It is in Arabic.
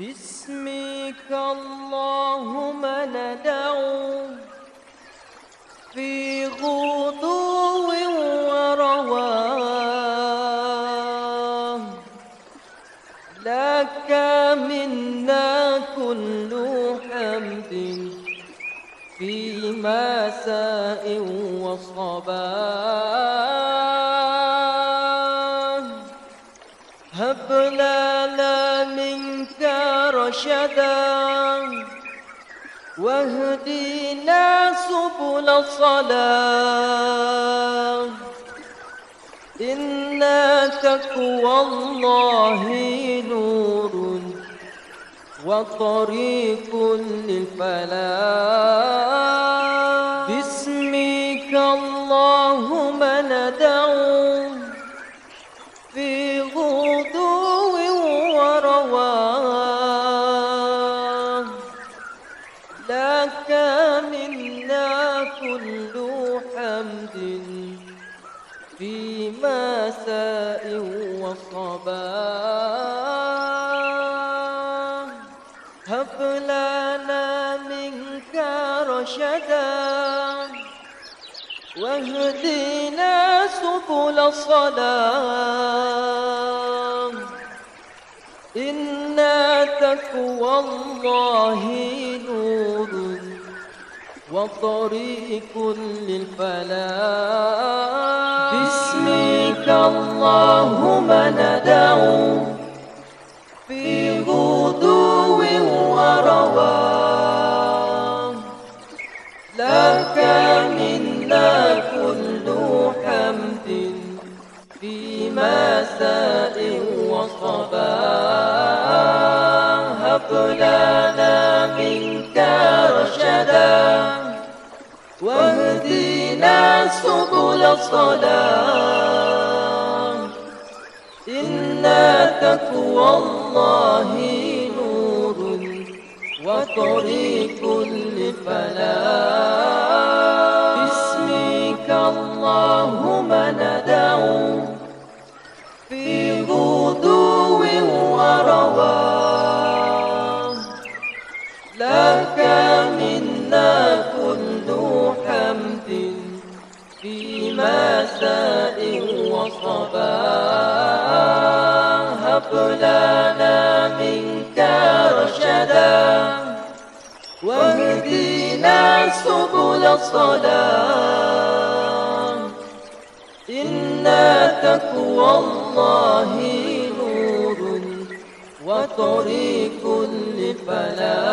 باسمك اللهم ندعو في غدو ورواح لك منا كل حمد في مساء وصباح. لنا منك رشدا. واهدنا سبل الصلاة. إن تقوى الله نور وطريق للفلاح. لك منا كل حمد في مساء وصباح. هب لنا منك رشدا واهدنا سبل الصلاة. إن تقوى الله نور وطريق للفلاح باسمك اللهم ندعو في غدو ورواح لك منا كل حمد في مساء وصباح لنا منك رشدا. واهدنا سبل الصلاة. إن تقوى الله نور وطريق لفلاح باسمك اللهم مساء وصباح. هب لنا منك رشدا. واهدنا سبل الصلاة. إن تقوى الله نور وطريق لفلاح.